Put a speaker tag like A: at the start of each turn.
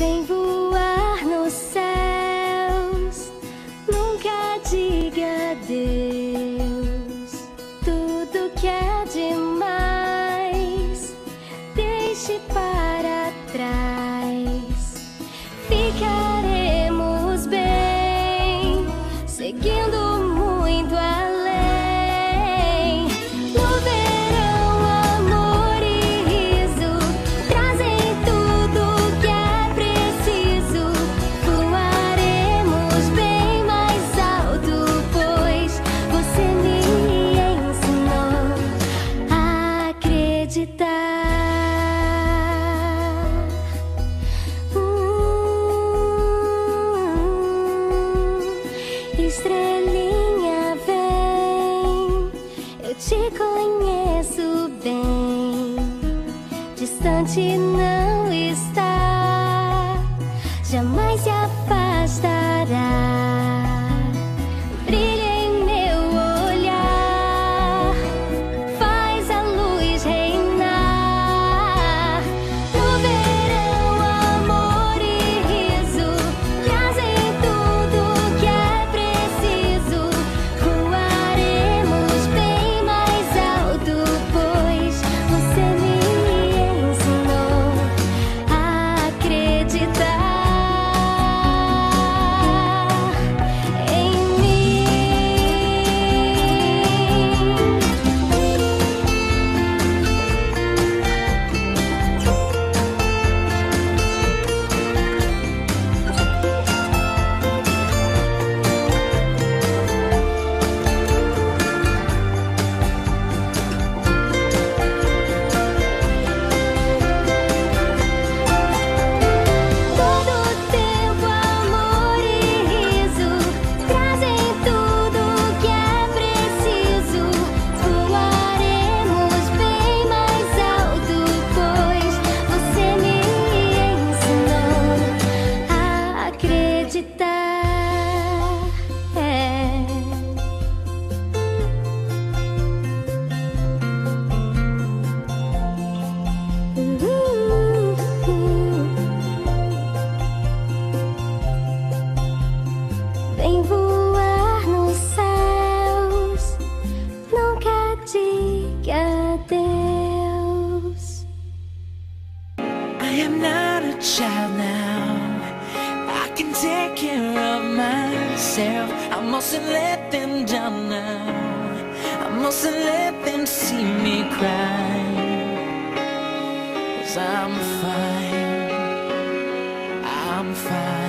A: Vem voar acreditar. Hum, Estrelinha, vem, eu te conheço bem. Distante não está, acreditar. É. Vem voar nos céus, nunca diga adeus.
B: I am not a child now. Can take care of myself. I mustn't let them down now. I mustn't let them see me cry. Cause I'm fine. I'm fine.